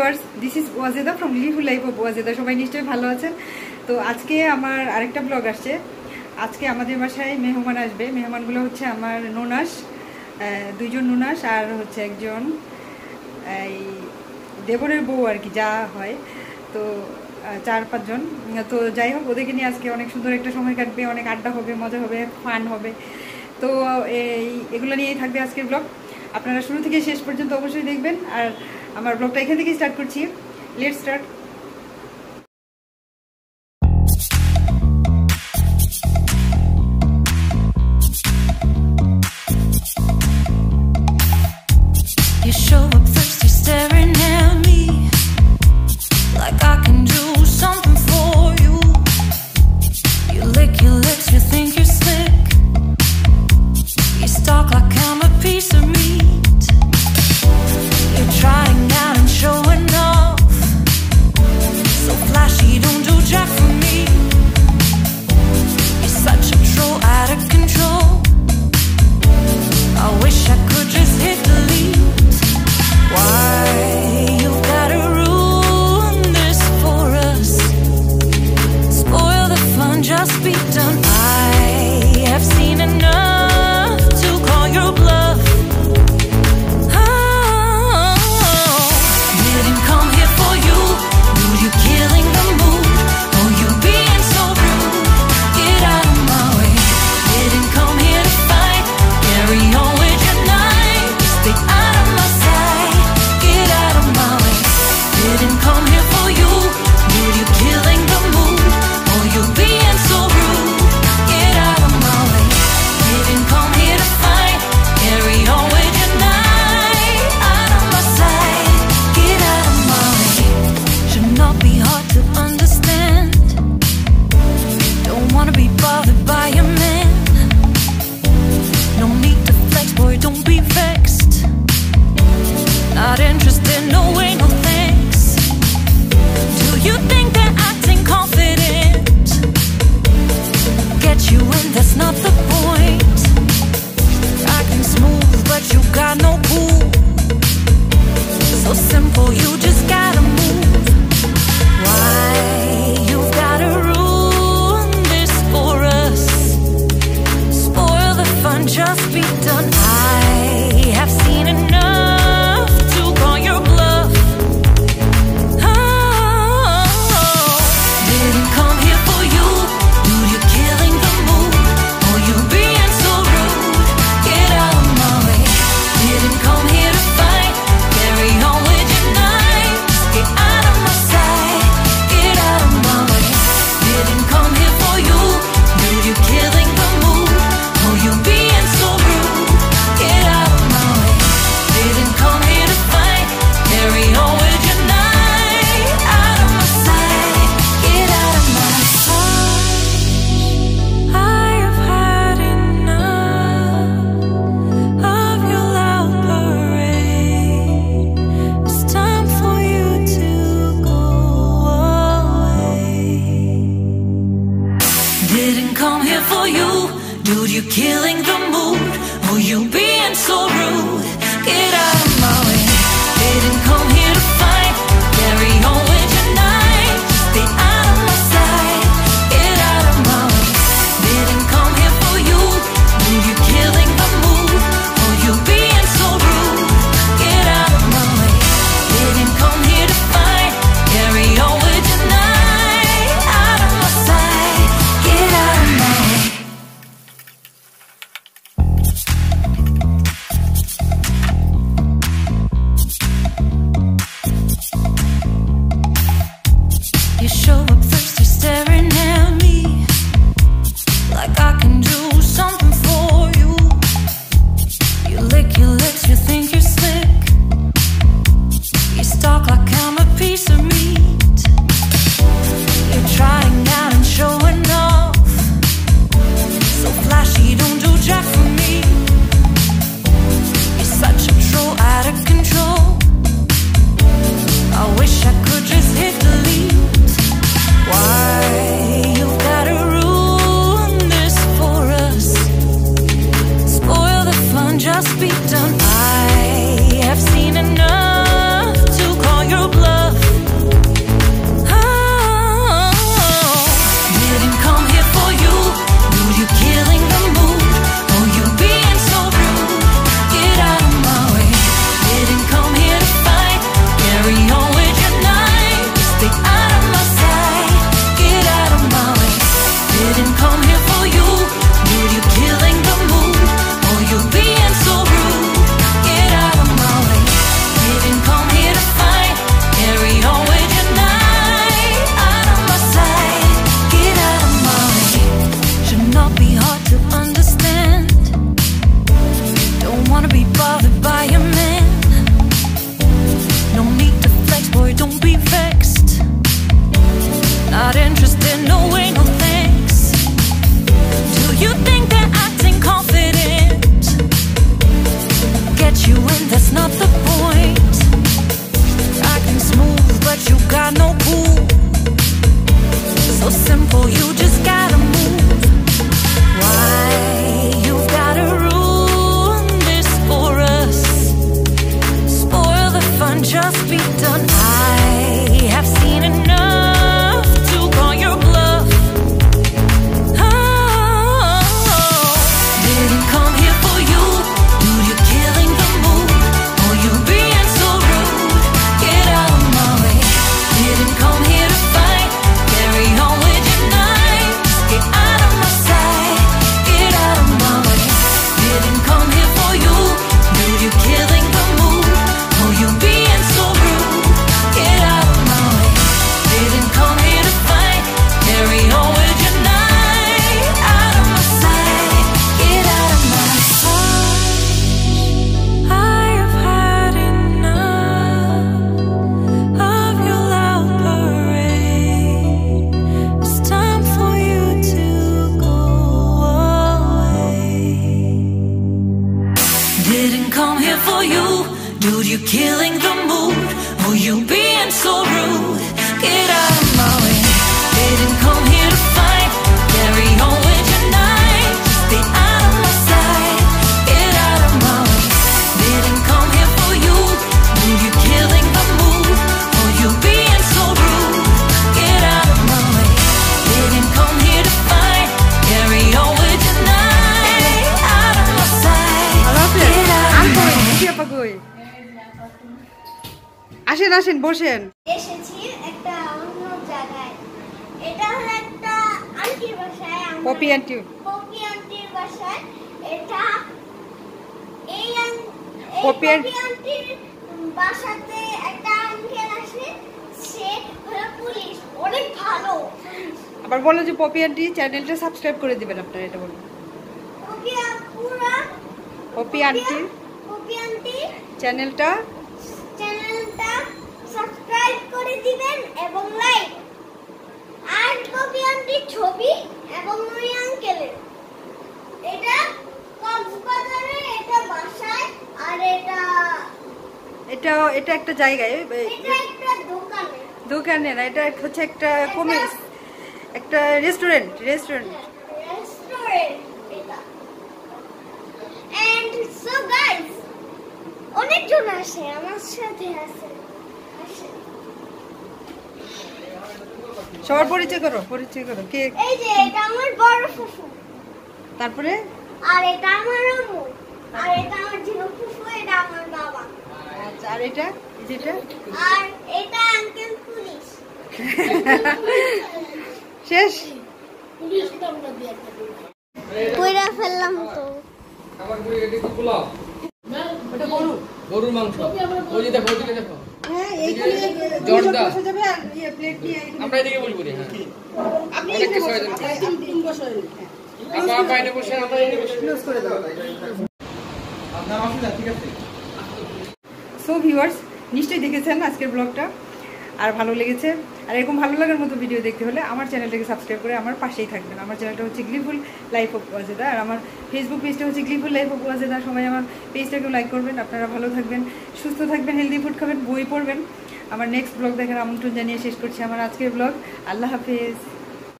Viewers this is Wajeda from Livo life of Wajeda. সবাই নিশ্চয়ই ভালো আছেন? তো আজকে আমার আরেকটা ব্লগ আসছে। আজকে আমাদের বাসায় মেহমান আসবে। মেহমানগুলো হচ্ছে আমার নোনাস দুইজন নোনাস আর হচ্ছে একজন, এই দেবরের বউ আর কি, যা হয়। তো চার পাঁচজন। তো যাই হোক, ওদেরকে নিয়ে আজকে অনেক সুন্দর একটা সময় কাটবে, অনেক আড্ডা হবে, মজা হবে ফান হবে। তো, এই, এগুলো নিয়েই থাকবে আজকের ব্লগ আপনারা শুরু থেকে শেষ পর্যন্ত অবশ্যই দেখবেন। আর আমার ব্লগটা এখান থেকেই স্টার্ট করছি। Late start didn't come here for you. Dude, you're killing the mood. Who you being so rude? Get out of my way. Didn't come here You just আসেন আসেন বসেন। এসেছি একটা অন্য জায়গায়। এটা হলো একটা আন্টির বাসায় পপি আন্টি। পপি আন্টির বাসায়। এটা এই পপি আন্টির বাসাতে একটা আঙ্কেল আসে সে হলো পুলিশ। অনেক ভালো। আবার বলো যে পপি আন্টি চ্যানেলটা সাবস্ক্রাইব করে দিবেন আপনারা এটা বলুন পপি আপুরা পপি আন্টি। পপি আন্টি। চ্যানেলটা চ্যানেলটা সাবস্ক্রাইব করে দিবেন এবং লাইক। আর কপি আন্টির ছবি এবং ওই আঙ্কেলের। এটা কক্সবাজারে এটা বাসায় আর এটা এটা এটা একটা জায়গায় এটা একটা দোকানে। দোকানে না এটা হচ্ছে একটা কমিস একটা রেস্টুরেন্ট রেস্টুরেন্ট। গাইস অনেকজন আসে আমার সাথে আসে। সবার পরিচয় করো পরিচয় করো। কে? এই যে এটা আমার বড় ফুফু। তারপরে? আর এটা আমার আম্মু। আর এটা আমার ঝিনু ফুফু এটা আমার বাবা। আচ্ছা আর এটা? এই যেটা আর এটা আঙ্কেল পুলিশ। শেষ? কইরা ফেললাম তো। খাবার করে এটা কি পোলাও? ওটা গরু। গরুর মাংস। ওই দেখো ওইদিকে দেখো। এইখানে জর্দা। বসে যাবে আর প্লেট নিয়ে আমরা এদিকে বসবো রে, হ্যাঁ। আপনি অনেক এখানে কিছু বসেন, হয়ে যাবে। আপনি তিন বসেন হ্যাঁ আপা আপা বসে আমরা এনে ক্লোজ করে দাও আপনার অসুবিধা ঠিক আছে? সো ভিউয়ার্স নিশ্চয়ই দেখেছেন আজকের ব্লগটা আর ভালো লেগেছে। আর এরকম ভালো লাগার মতো ভিডিও দেখতে হলে আমার চ্যানেলটাকে সাবস্ক্রাইব করে আমার পাশেই থাকবেন। আমার চ্যানেলটা হচ্ছে গ্লিফুল লাইফ অফ ওয়াজেদা আর আমার ফেসবুক পেজটা হচ্ছে গ্লিফুল লাইফ অফ ওয়াজেদা সবাই আমার পেজটাকেও লাইক করবেন, আপনারা ভালো থাকবেন, সুস্থ থাকবেন হেলদি ফুড খাবেন, বই পড়বেন। আমার নেক্সট ব্লগ দেখার আমন্ত্রণ জানিয়ে শেষ করছি। আমার আজকের ব্লগ আল্লাহ হাফেজ।